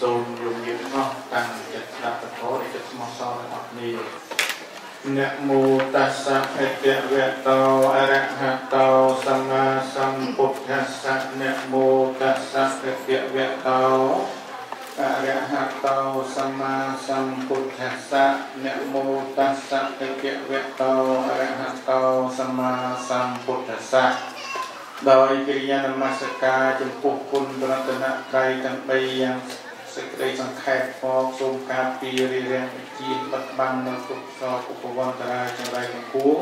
សូមយំយើងអស់តាំងចិត្តស្ដាប់ពធនៃចិត្តស្មោះសរទាំងអស់គ្នានមោតស្សៈអតិវៈតោអរហតោសម្មាសម្ពុទ្ធស្សៈនមោតស្សៈអតិវៈតោអរហតោសម្មាសម្ពុទ្ធស្សៈនមោតស្សៈអតិវៈតោអរហតោសម្មាសម្ពុទ្ធស្សៈដោយកិរិយានមស្ការចំពោះគុណរតនត្រ័យទាំង3យ៉ាង សេចក្តីសង្ខេបផងសូមការពីរិរាំងជាបិទបាំងនៅទុកសោឧបវន្តរាចង្រៃទាំងពួង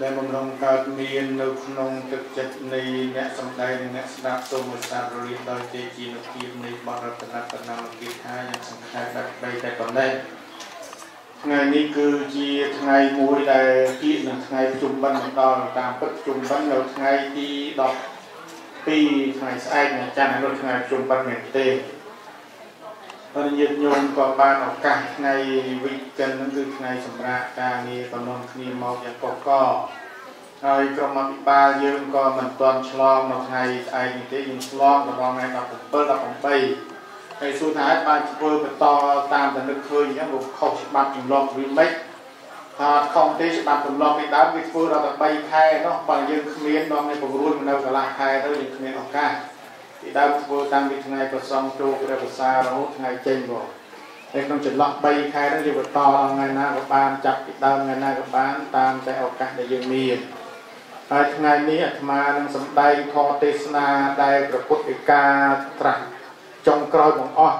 ដែលបំរុងកើតមាននៅក្នុងទឹកចិត្តនៃអ្នកសំដែងនិងអ្នកស្ដាប់សូមឧស្សាហ៍រលៀនដោយទេជានុភាពនៃបរតនតនាមគិថាយ៉ាងសង្ខេបដល់បីតែប៉ុណ្ណេះថ្ងៃនេះគឺជាថ្ងៃមួយដែលគៀកនឹងថ្ងៃប្រជុំបិណ្ឌមកដល់តាមពិតប្រជុំបិណ្ឌនៅថ្ងៃទី12ថ្ងៃស្អែកថ្ងៃច័ន្ទហើយថ្ងៃប្រជុំបិណ្ឌមែនទេ ហើយញាតិញោមក៏បានឱកាសថ្ងៃវិកកិនហ្នឹងគឺថ្ងៃសម្រាប់ការងារកំណត់គ្នាមកយ៉ាងកកកហើយក្រុមអភិបាលយើងក៏មិនទាន់ឆ្លងនៅថ្ងៃស្អែកនេះទេយើងឆ្លងដល់ថ្ងៃ17 18ហើយសួរថាអាចបានធ្វើបន្តតាមតែនឹកឃើញអញ្ចឹងវាខុសច្បាប់ចំឡងវាមិនថាខំទេច្បាប់ចំឡងពីដើមវាធ្វើដល់តែ3ខែនោះបើយើងគ្មានដល់នេះបង្រួននៅកន្លះខែទៅយើងគ្មានឱកាស ពីដើមធ្វើតាំងពីថ្ងៃប្រសងចូលព្រះភាសារហូតថ្ងៃចេញមកតែក្នុងចន្លោះ3ខែហ្នឹងយើងបន្តដល់ថ្ងៃណាក៏បានចាប់ពីដើមថ្ងៃណាក៏បានតាមតែឱកាសដែលយើងមានហើយថ្ងៃនេះអាត្មានឹងសម្ដែងធម៌ទេសនាដែលព្រះពុទ្ធឯកាត្រាស់ចុងក្រោយបងអស់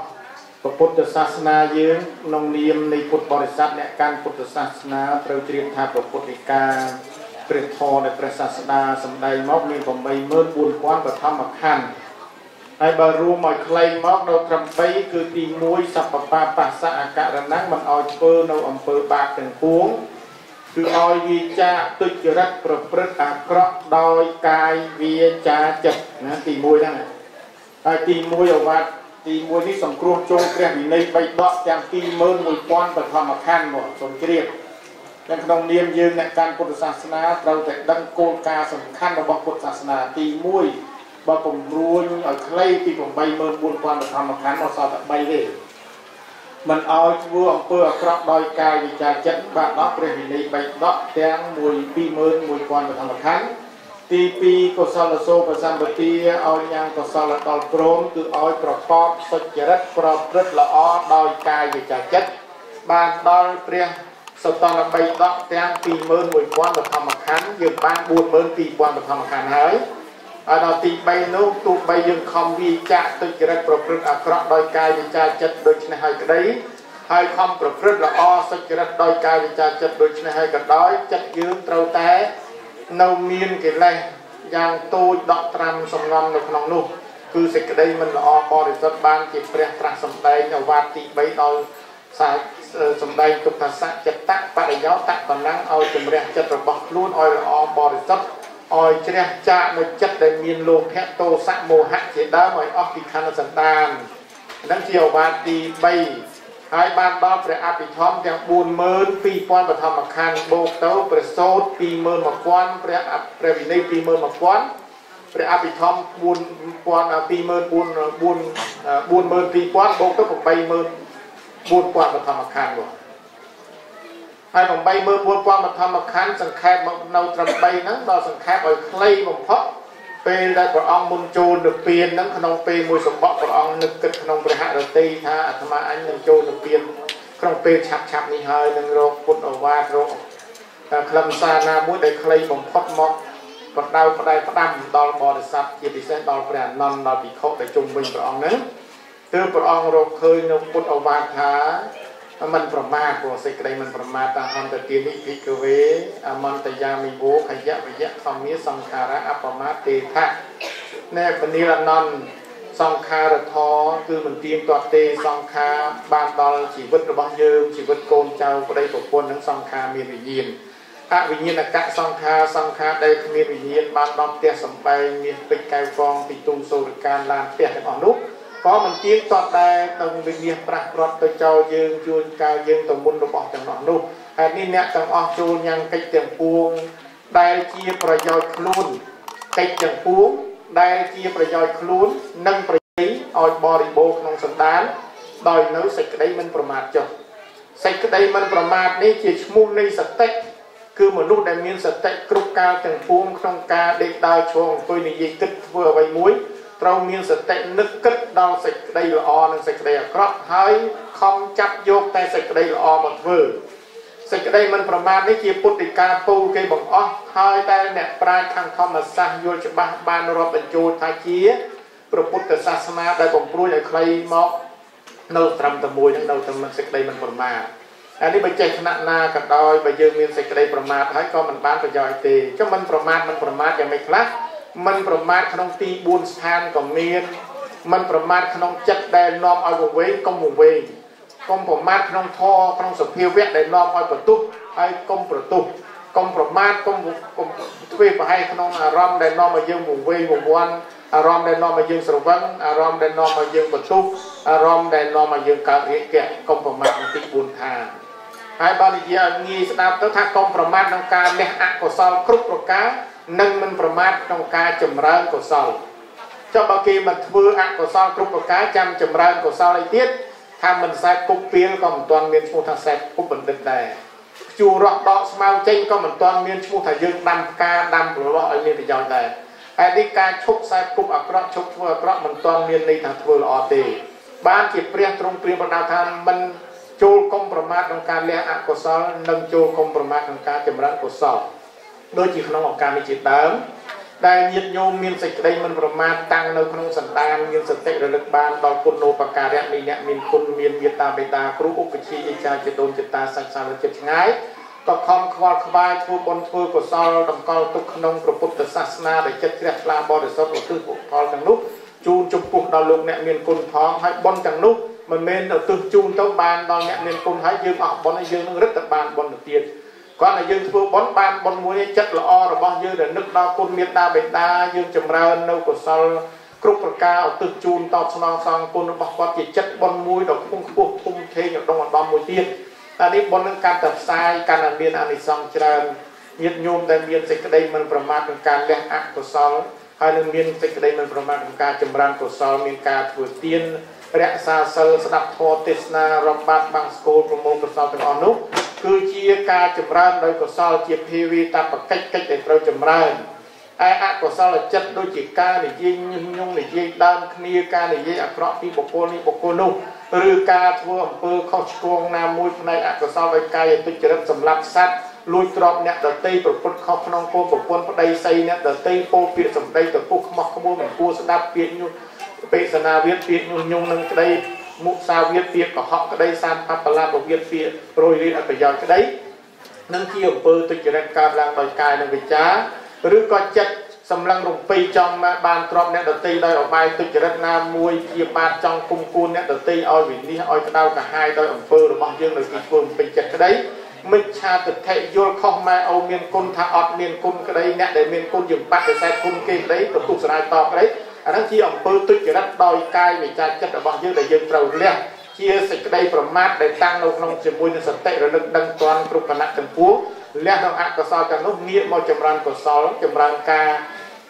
ពុទ្ធសាសនាយើងក្នុងនាមនៃពុទ្ធបរិស័ទអ្នកកាន់ពុទ្ធសាសនាត្រូវជ្រាបថាព្រះពុទ្ធឯកាព្រះធម៌នៃព្រះសាស្តាសម្ដែងមកមាន84000បឋមខណ្ឌ ហើយបើរួមឲ្យខ្លីមកនៅត្រឹម3គឺទី1សពបាបស្សៈអករណងមិនឲ្យធ្វើនៅអំពើបាបទាំងពួងគឺឲ្យវាចាទុច្ចរិតប្រព្រឹត្តអាក្រក់ដោយកាយវាចាចិត្តណាទី1ហ្នឹងហើយទី1អវត្តទី1នេះសង្គ្រោះចូលព្រះវិន័យបីដកទាំង21000បឋមខណ្ឌមកសូមជ្រាបតែក្នុងនាមយើងអ្នកកាន់ពុទ្ធសាសនាត្រូវតែដឹងគោលការណ៍សំខាន់របស់ពុទ្ធសាសនាទី1 បើពំរួញឲ្យខ្លីពី84000បឋមខណ្ឌមកសល់តែ3ទេមិនឲ្យធ្វើអំពើអាក្រក់ដោយកាយវិចារចិត្តបាទដល់ព្រះវិន័យបីដកទាំង1 21000បឋមខណ្ឌទី2កុសលសោបសម្បទាឲ្យញ៉ាំងកុសលដល់ព្រមគឺឲ្យប្រកបសុចរិតប្រព្រឹត្តល្អដោយកាយវិចារចិត្តបានដល់ព្រះសតន3ដកទាំង21000បឋមខណ្ឌយើងបាន42000បឋមខណ្ឌហើយ ហើយដល់ទី3នោះទោះបីយើងខំវាចាក់ទុច្ចរិតប្រព្រឹត្តអាក្រក់ដោយកាយវិចារចិត្តដូច្នេះហើយក្តីហើយខំប្រព្រឹត្តល្អសុចរិតដោយកាយវិចារចិត្តដូច្នេះហើយក៏ដោយចិត្តយើងត្រូវតែនៅមានកិលេសយ៉ាងទូចដកត្រាំសំងំនៅក្នុងនោះគឺសេចក្តីមិនល្អបរិសុទ្ធបានជាព្រះត្រាស់សម្ដែងនៅវត្តទី3ដល់សាសម្ដែងទុក្ខសៈចិត្តបរិយោតកណ្ណងឲ្យជំរះចិត្តរបស់ខ្លួនឲ្យល្អបរិសុទ្ធ ឲ្យជ្រះចាកនៅចិត្តដែលមានលោភៈទោសៈមោហៈជាដើមឲ្យអស់ពីខណ្ឌសន្តានហ្នឹងជាអវាទទី3ហើយបានដល់ព្រះអភិធម្មទាំង42000បឋមខណ្ឌបូកទៅព្រះសោត21000ព្រះព្រះវិន័យ21000ព្រះអភិធម្ម4000 24000 42000បូកទៅ84000 4000បឋមខណ្ឌ មកហើយ84000បឋមខណ្ឌសង្ខេបមកនៅត្រឹម3ហ្នឹងដល់សង្ខេបឲ្យខ្លីបំផុតពេលដែលព្រះអង្គមុនចូលនិព្វានហ្នឹងក្នុងពេលមួយសម្បកព្រះអង្គនឹកគិតក្នុងព្រះហឫទ័យថាអាត្មាអញនឹងចូលនិព្វានក្នុងពេលឆាប់ឆាប់នេះហើយនឹងរកពុទ្ធអវាទរកខ្លឹមសារណាមួយដែលខ្លីបំផុតមកបដៅផ្ដែផ្ដាំដល់បរិស័ទជាពិសេសដល់ព្រះអនន្តដល់ភិក្ខុដែលជុំវិញព្រះអង្គហ្នឹងគឺព្រះអង្គរកឃើញនៅពុទ្ធអវាទថា មិនប្រមាទព្រោះសេចក្តីមិនប្រមាទតាហន្តទានិភិក្ខវេអមន្តយាមិវោខយៈវយៈធម្មាសង្ខារៈអបមាទេថៈណែពនិរណន្តសង្ខារធរគឺមិនទៀងទាត់ទេសង្ខារបានដល់ជីវិតរបស់យើងជីវិតកូនចៅប្តីប្រពន្ធនិងសង្ខារមានវិញ្ញាណអវិញ្ញាណកៈសង្ខារសង្ខារដែលគ្មានវិញ្ញាណបានដល់ផ្ទះសំបែងមានពេជ្រកែវកងពីទុំសូរកានឡានផ្ទះទាំងអស់នោះ ក៏មិនទៀងទាត់ដែរទៅវិញ្ញាណប្រាស់ប្រត់ទៅចោលយើងជួញកាយយើងទៅមុនរបស់ទាំងអស់នោះហើយនេះអ្នកទាំងអស់ជួលញ៉ាំងកិច្ចទាំងពួងដែលជាប្រយោជន៍ខ្លួនកិច្ចទាំងពួងដែលជាប្រយោជន៍ខ្លួននិងឲ្យបរិបូរក្នុងសន្តានដោយនៅសេចក្តីមិនប្រមាទចុះសេចក្តីមិនប្រមាទនេះជាឈ្មោះនៃសតិគឺមនុស្សដែលមានសតិគ្រប់កាលទាំងពួងក្នុងការដេកដើរឈរអង្គុយនិយាយគិតធ្វើអ្វីមួយ ត្រូវមានសតិនឹកគិតដល់សេចក្តីល្អនិងសេចក្តីអាក្រក់ហើយខំចាប់យកតែសេចក្តីល្អមកធ្វើសេចក្តីមិនប្រមាទនេះជាពុទ្ធិកាពូគេបង្អស់ហើយតែអ្នកប្រាជ្ញខាងធម្មសាស្ត្រយល់ច្បាស់បានរាប់បញ្ចូលថាជាព្រះពុទ្ធសាសនាដែលបំព្រួយឲ្យខ្លីមកនៅត្រឹមតែមួយនឹងនៅតែមិនសេចក្តីមិនប្រមាទអានេះបើចេះថ្នាក់ណាក៏ដោយបើយើងមានសេចក្តីប្រមាទហើយក៏មិនបានប្រយោជន៍ទេចុះមិនប្រមាទមិនប្រមាទយ៉ាងម៉េចខ្លះ មិនប្រមាទក្នុងទី4ស្ថានក៏មានមិនប្រមាទក្នុងចិត្តដែលនាំឲ្យវង្វេងកុំវង្វេងកុំប្រមាទក្នុងធម៌ក្នុងសភាវៈដែលនាំឲ្យបន្ទុះហើយកុំប្រទុះកុំប្រមាទកុំកុំទ្វេប្រហែសក្នុងអារម្មណ៍ដែលនាំឲ្យយើងវង្វេងវង្វាន់អារម្មណ៍ដែលនាំឲ្យយើងស្រវឹងអារម្មណ៍ដែលនាំឲ្យយើងបន្ទុះអារម្មណ៍ដែលនាំឲ្យយើងកើតរាគៈកុំប្រមាទក្នុងទី4ឋានហើយបើនិយាយឲ្យងាយស្ដាប់ទៅថាកុំប្រមាទក្នុងការលះអកុសលគ្រប់ប្រការ និងមិនប្រមាទក្នុងការចម្រើនកុសលចុះបើគេមិនធ្វើអកុសលគ្រប់ប្រការចាំចម្រើនកុសលអីទៀតថាមិនសែបពុកពៀលក៏មិនទាន់មានឈ្មោះថាសែបពុកបណ្ឌិតដែរខ្ជួររកដកស្មៅចេញក៏មិនទាន់មានឈ្មោះថាយើងដាំផ្កាដាំប្រឡោះឲ្យមានប្រយោជន៍ដែរហើយនេះការឈប់ខ្សែគប់អាក្រក់ឈប់ធ្វើអាក្រក់មិនទាន់មានន័យថាធ្វើល្អទេ បានជាព្រះទ្រង់ព្រាមប្រដៅថាមិនចូលកុំប្រមាថក្នុងការលះអកុសលនិងចូលកុំប្រមាថក្នុងការចម្រើនកុសល ដូចជាក្នុងឱកាសនេះជាដើមដែលញាតិញោមមានសេចក្តីមិនប្រមាទតាំងនៅក្នុងសន្តានមានសតិរលឹកបានដល់គុណូបការៈនៃអ្នកមានគុណមានមេត្តាបេតាគ្រូឧបជាអេចាចេតូនចេតាសាច់សាលចិត្តឆ្ងាយក៏ខំខ្វល់ខ្វាយធ្វើបុណ្យធ្វើកុសលតម្កល់ទុកក្នុងព្រះពុទ្ធសាសនាដែលចិត្តជ្រះថ្លាបរិសុទ្ធឧទ្ទិសបុផលទាំងនោះជូនចំពោះដល់លោកអ្នកមានគុណផងហើយបុណ្យទាំងនោះមិនមែនទៅទិសជូនទៅបានដល់អ្នកមានគុណហើយយើងអស់បុណ្យហើយយើងនឹងរឹតតែបានបុណ្យទៅទៀត គាត់តែយើងធ្វើបុណ្យបានបុណ្យមួយចិត្តល្អរបស់យើងដែលនឹកដល់គុណមេត្តាបិតាយើងចម្រើននៅកុសលគ្រប់ប្រការឧទ្ទិសជូនតបស្នងសងគុណរបស់គាត់ជាចិត្តបុណ្យមួយដ៏ខ្ពង់ខ្ពស់ធំធេងឧត្តមឧត្តមមួយទៀតតែនេះបុណ្យនឹងកាន់តែផ្សាយកាន់តែមានអានិសង្សច្រើនញាតិញោមដែលមានសេចក្តីមិនប្រមាទក្នុងការលះអកុសលហើយនឹងមានសេចក្តីមិនប្រមាទក្នុងការចម្រើនកុសលមានការធ្វើទានរក្សាសិលស្ដាប់ធម៌ទេសនារាប់បាត់បាំងស្គលប្រមូលកុសលទាំងអស់នោះ គឺជាការចម្រើនដោយកុសលជាភាវីតបកិច្ចកិច្ចដែលត្រូវចម្រើនឯអកុសលចិត្តដូចជាការនិយាយញុះញង់និយាយដើមគ្នាការនិយាយអាក្រក់ពីបុគ្គលនេះបុគ្គលនោះឬការធ្វើអំពើខុសឆ្គងណាមួយផ្នែកអកុសលដោយកាយទុច្ចរិតសម្រាប់សត្វលួចទ្រព្យអ្នកដតីប្រព្រឹត្តខុសក្នុងគោលប្រពន្ធប្តីស័យអ្នកដតីពោលពាក្យសម្ដីទៅពុះខ្មោះខ្មួមិនគួរស្ដាប់ពាក្យញុះបេសនាវិទ្យាពាក្យញុះញង់នឹងក្តី មុសាវាទពាក្យកុហកក្តីសានបបលាពវិទ្យាពាក្យរយរាយអប្រយោជន៍ក្តីនឹងជាអំពើទុច្ចរិតកើតឡើងដោយកាយនិងវិចាឬក៏ចិត្តសម្លឹងរំពេចង់មកបានទ្របអ្នកដតីដោយអបាយទុច្ចរិតណាមួយជាបាតចង់គុំគួនអ្នកដតីឲ្យវិនិច្ឆ័យឲ្យក្តៅកាហាយដោយអំពើរបស់យើងនៅទីធ្វើរំពេចចិត្តក្តីមិច្ឆាទិដ្ឋិយល់ខុសម៉ែអូមានគុណថាអត់មានគុណក្តីអ្នកដែលមានគុណយើងបដិសេធគុណគេក្តីទៅទុសរាយតក្តី អាហ្នឹងជាអំពើទុច្ចរិតដោយកាយវិចារចិត្តរបស់យើងដែលយើងត្រូវលះជាសេចក្តីប្រមាថដែលតាំងនៅក្នុងជាមួយនឹងសតិរលឹកដឹងតាន់គ្រប់គណៈទាំងពួងលះក្នុងអកុសលទាំងនោះងាកមកចម្រើនកុសលចម្រើនការ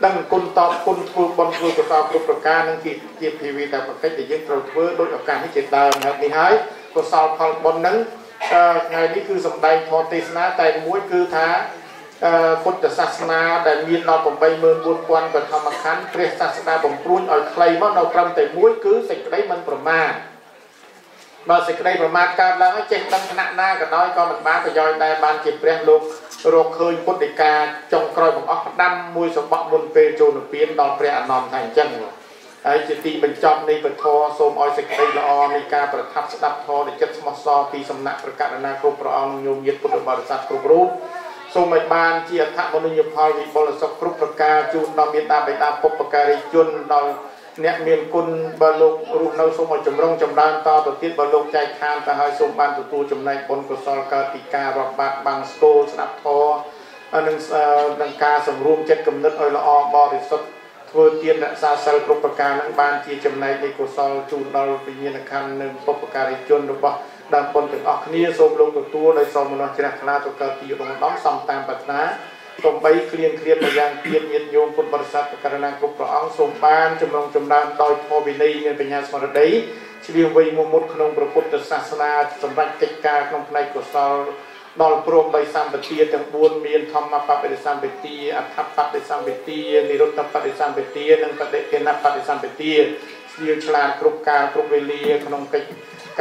ដឹងគុណតបគុណធ្វើបុណ្យធ្វើកុសលគ្រប់ប្រការនឹងជាជាភាវីតាបកិច្ចដែលយើងត្រូវធ្វើដោយឱកាសនេះជាដើមហើយនេះហើយកុសលផលបុណ្យនឹងថ្ងៃនេះគឺសម្ដែងធម៌ទេសនាតែមួយគឺថា ពុទ្ធសាសនាដែលមានដល់84000បឋមខណ្ឌព្រះសាស្តាបំព្រួញឲ្យខ្លីមកនៅត្រឹមតែមួយគឺសេចក្តីមិនប្រមាទបើសេចក្តីប្រមាទកើតឡើងចេះដឹងឋានៈណាក៏ដោយក៏មិនបានប្រយោជន៍ដែរបានជាព្រះលោករកឃើញពុទ្ធិកាចុងក្រោយបង្អស់ផ្ដាំមួយសម្បត្តិមុនពេលចូលនិព្វានដល់ព្រះអនន្តថាអញ្ចឹងហើយជាទីបញ្ចប់នៃពធសូមឲ្យសេចក្តីល្អនៃការប្រថាប់ស្ដាប់ធម៌នៃចិត្តស្មោះសរពីសំណាក់ព្រះករុណាគ្រប់ព្រះអង្គញោមញាតពុទ្ធបរិស័ទគ្រប់រូប សូមឲ្យបានជាអត្ថមនុញ្ញផលវិបុលសុខគ្រប់ប្រការជូនដល់មេត្តាបិតាពុព្វការីជនដល់អ្នកមានគុណបើលោករស់នៅសូមឲ្យចម្រុងចម្រើនតទៅទៀតបើលោកចែកខានទៅឲ្យសូមបានទទួលចំណែកបុណ្យកុសលកើតពីការរាប់បាត់បាំងស្គលស្ដាប់ធម៌និងនឹងការសម្រួមចិត្តគំនិតឲ្យល្អបរិសុទ្ធធ្វើទានរក្សាសិលគ្រប់ប្រការនឹងបានជាចំណែកនៃកុសលជូនដល់វិញ្ញាណក្ខន្ធនិងពុព្វការីជនរបស់ ដើមបុណ្យទាំងអស់គ្នាសូមលោកទទួលដោយសូមមនោជ្រះថ្លាទៅកើតទីឧត្តមដំសំតាមប្រាថ្នាកំបីគ្លៀងគ្លៀនម្យ៉ាងទៀតញាតិញោមពុទ្ធបរិស័ទករណាគ្រប់ព្រះអង្គសូមបានចម្រុងចម្រើនដោយធម៌វិន័យមានបញ្ញាស្មារតីឆ្លៀងវៃមុខមុតក្នុងព្រះពុទ្ធសាសនាសម្រាប់កិច្ចការក្នុងផ្នែកកុសលដល់ព្រមដោយសម្បទាទាំង4មានធម្មបបិសម្បទាអដ្ឋបបិសម្បទានិរុត្តបបិសម្បទានិងបដិគិណបបិសម្បទាស្លៀងឆ្លាតគ្រប់កាលគ្រប់វេលាក្នុងកិច្ច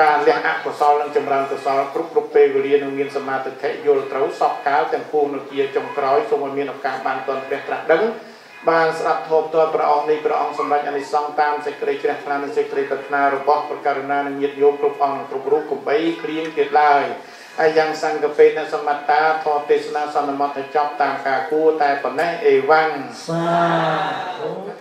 ការលះអកុសលនិងចម្រើនកុសលគ្រប់គ្រប់ពេលវេលានឹងមានសមាធិយល់ត្រូវសពកាលទាំងពួងនៅជាចុងក្រោយសូមឲ្យមានឱកាសបានតន់ព្រះត្រាស់ដឹងបានស្ដាប់ធម៌ផ្ទាល់ព្រះអង្គនេះព្រះអង្គសម្រេចអនិសង្សតាមសេចក្តីជ្រះថ្លានិងសេចក្តីប្រាថ្នារបស់ព្រះករុណានិងញាតិញោមគ្រប់អង្គគ្រប់រូបកុំបីគ្រៀងទៀតឡើយហើយយ៉ាងសង្កពេនសមត្តាធម៌ទេសនាសន្មតចប់តាមការគួរតែប៉ុណ្ណេះអេវ៉ាំងសាធុ